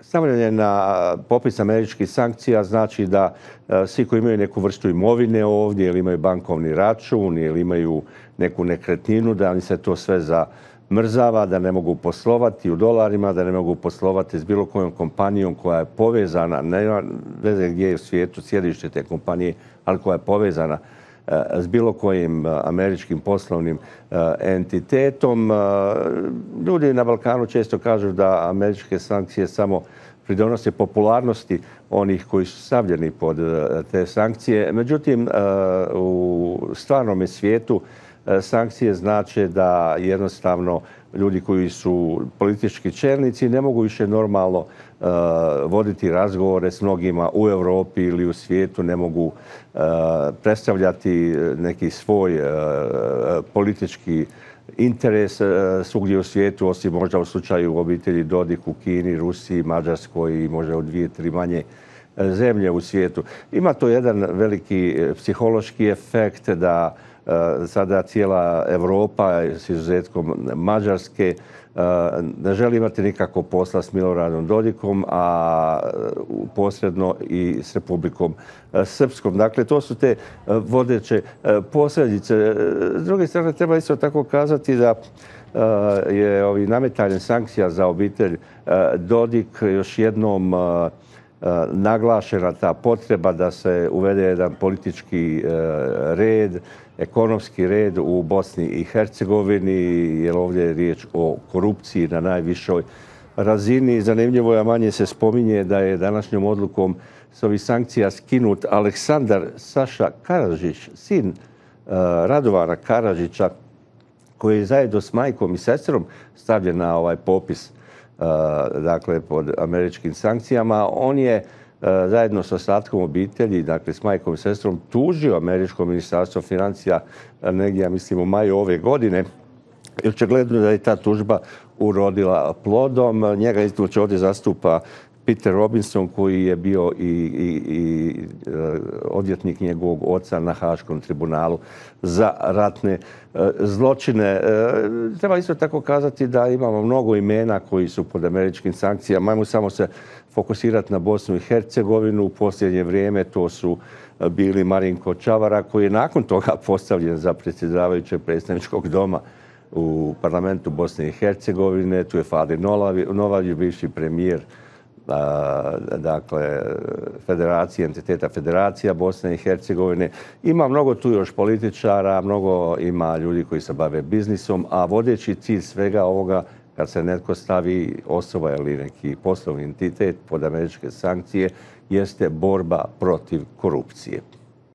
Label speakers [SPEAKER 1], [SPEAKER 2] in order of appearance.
[SPEAKER 1] stavljanje na popis američkih sankcija znači da svi koji imaju neku vrstu imovine ovdje ili imaju bankovni račun ili imaju neku nekretninu, da oni se to sve za mrzava, da ne mogu poslovati u dolarima, da ne mogu poslovati s bilo kojom kompanijom koja je povezana, nema veze gdje je u svijetu sjedište te kompanije, ali koja je povezana e, s bilo kojim američkim poslovnim entitetom. Ljudi na Balkanu često kažu da američke sankcije samo pridonose popularnosti onih koji su stavljeni pod te sankcije. Međutim, u stvarnom svijetu sankcije znače da jednostavno ljudi koji su politički čelnici ne mogu više normalno e, voditi razgovore s mnogima u Europi ili u svijetu, ne mogu e, predstavljati neki svoj politički interes svugdje u svijetu, osim možda u slučaju obitelji Dodik u Kini, Rusiji, Mađarskoj i možda u dvije, tri manje zemlje u svijetu. Ima to jedan veliki psihološki efekt da E, sada cijela Europa s izuzetkom Mađarske e, ne želi imati nikako posla s Miloradom Dodikom, a posredno i s Republikom Srpskom. Dakle, to su te vodeće posljedice. S druge strane, treba isto tako kazati da je nametanje sankcija za obitelj Dodik još jednom naglašena ta potreba da se uvede jedan politički red, ekonomski red u Bosni i Hercegovini, jer ovdje je riječ o korupciji na najvišoj razini. Zanimljivo je, manje se spominje da je današnjom odlukom s ovih sankcija skinut Aleksandar Saša Karažić, sin uh, Radovana Karažića, koji je zajedno s majkom i sestrom stavljen na ovaj popis dakle, pod američkim sankcijama. On je E, zajedno sa ostatkom obitelji, dakle s majkom i sestrom, tužio Američko ministarstvo financija e, negdje, ja mislim, u maju ove godine. I očigledno da je ta tužba urodila plodom. Njega izduće ovdje zastupa Peter Robinson koji je bio i, i, e, odvjetnik njegovog oca na Haškom tribunalu za ratne zločine. treba isto tako kazati da imamo mnogo imena koji su pod američkim sankcijama. Ajmo samo se fokusirati na Bosnu i Hercegovinu. U posljednje vrijeme to su e, bili Marinko Čavara koji je nakon toga postavljen za predsjedavajućeg predstavničkog doma u parlamentu Bosne i Hercegovine. Tu je Fadir Novavi, bivši premijer dakle, federacije, entiteta federacija Bosne i Hercegovine. Ima mnogo tu još političara, mnogo ima ljudi koji se bave biznisom, a vodeći cilj svega ovoga kad se netko stavi osoba ili neki poslovni entitet pod američke sankcije, jeste borba protiv korupcije.